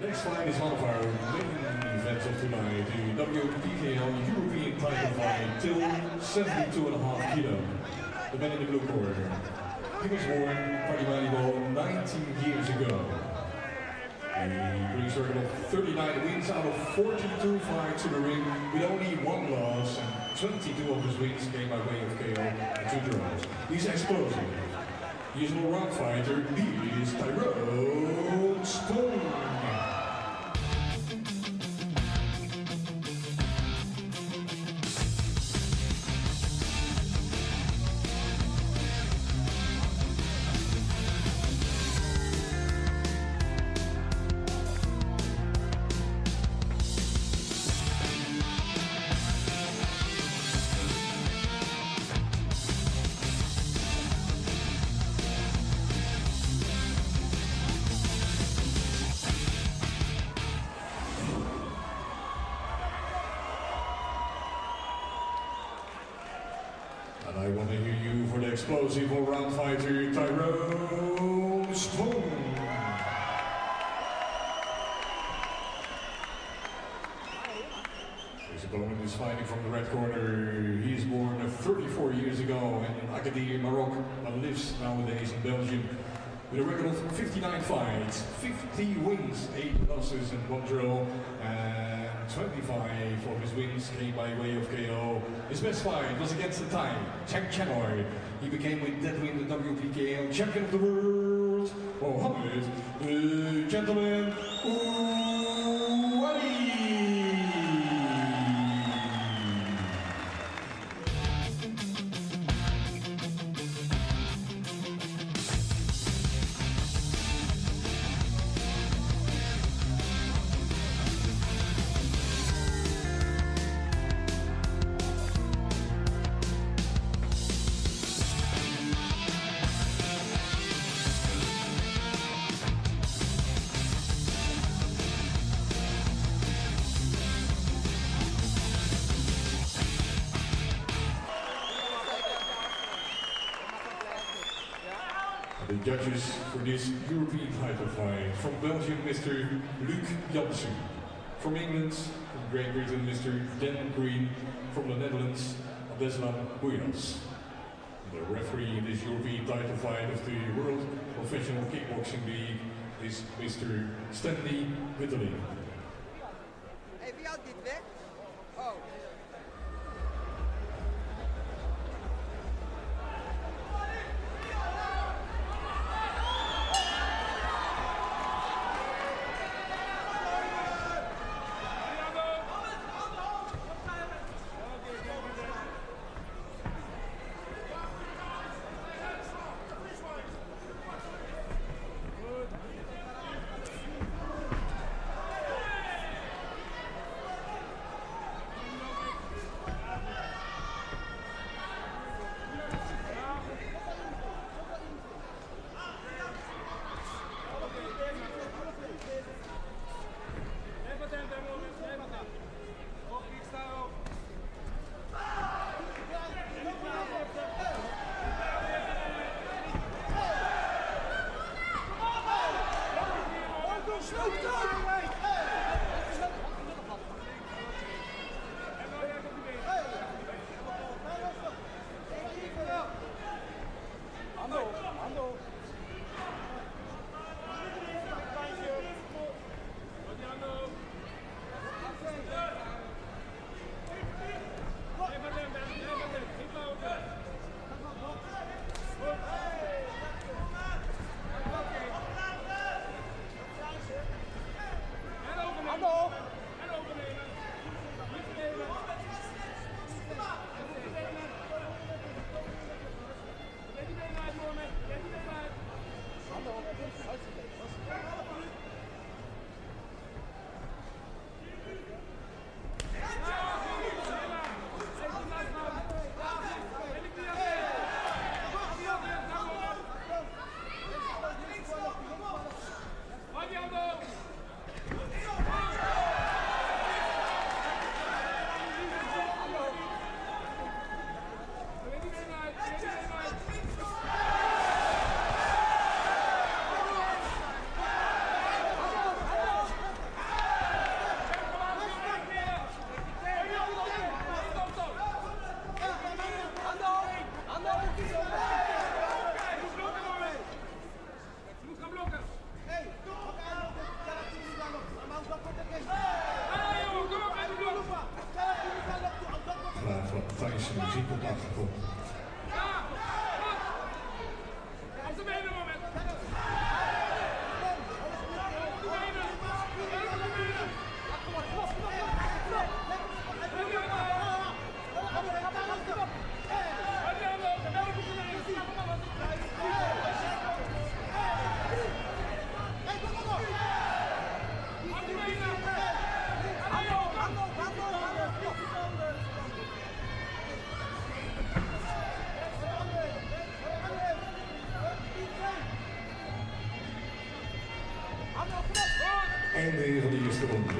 The next fight is one of our main events of tonight, the WPKL European title fight till 72 and a half kilo. The man in the blue corner. He was born Paramaribo 19 years ago. He brings a record of 39 wins out of 42 fights in the ring with only one loss and 22 of his wins came by way of KO and two draws. He's explosive. He is an all-round fighter. He is Tyrone Spong. You for explosive all-round fighter, Tyrone. His opponent is fighting from the red corner. He is born 34 years ago in Agadir, Morocco, but lives nowadays in Belgium. With a record of 59 fights, 50 wins, 8 losses and 1 draw, and 25 of his wins came by way of KO. His best fight was against the Thai, Chang Chanoy. He became with that win the WPKL champion of the world, Mohammed, the gentleman, The judges for this European title fight from Belgium, Mr. Luc Janssen. From England, from Great Britain, Mr. Dan Green. From the Netherlands, Abdeslam Bouyas. The referee in this European title fight of the World Professional Kickboxing League is Mr. Stanley Witteling. en büyüğü Hulusi bulundu.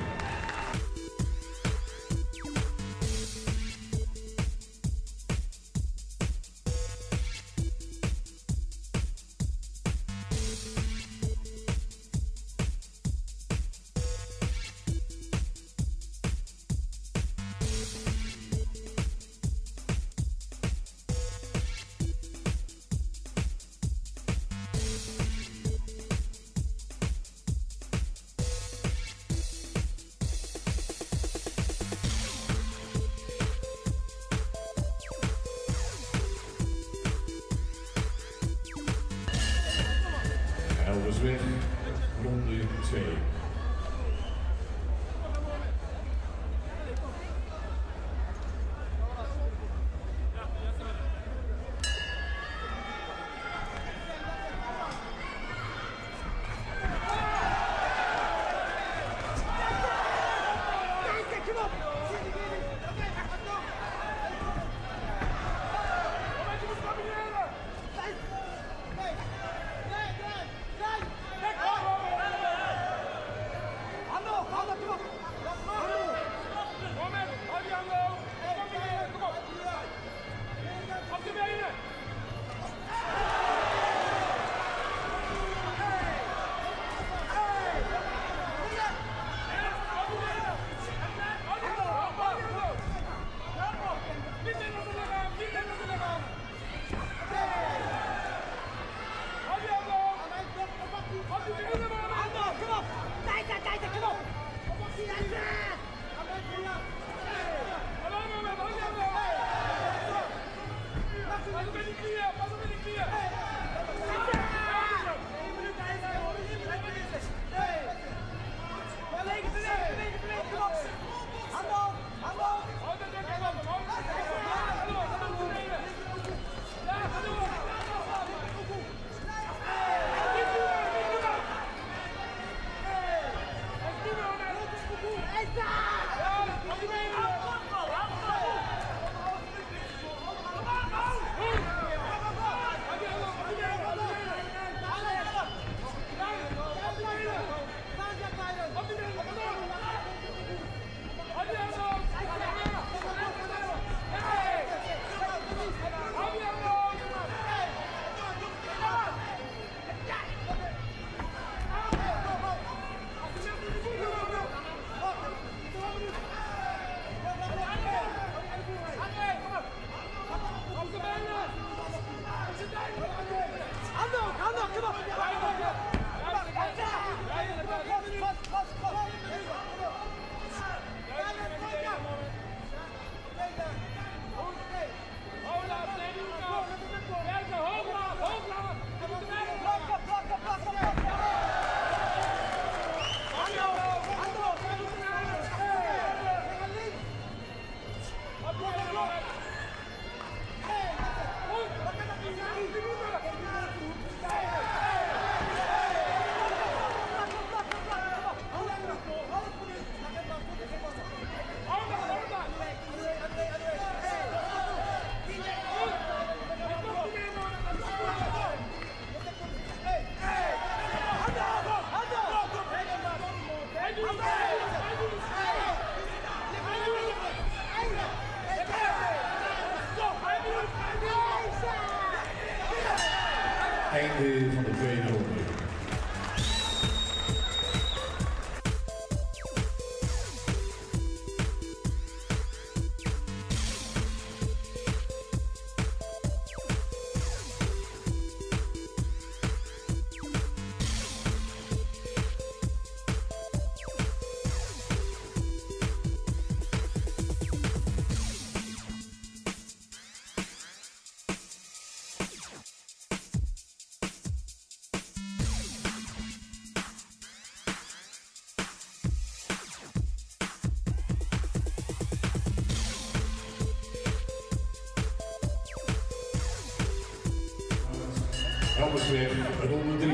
പക്ഷേ പ്രധാനമന്ത്രി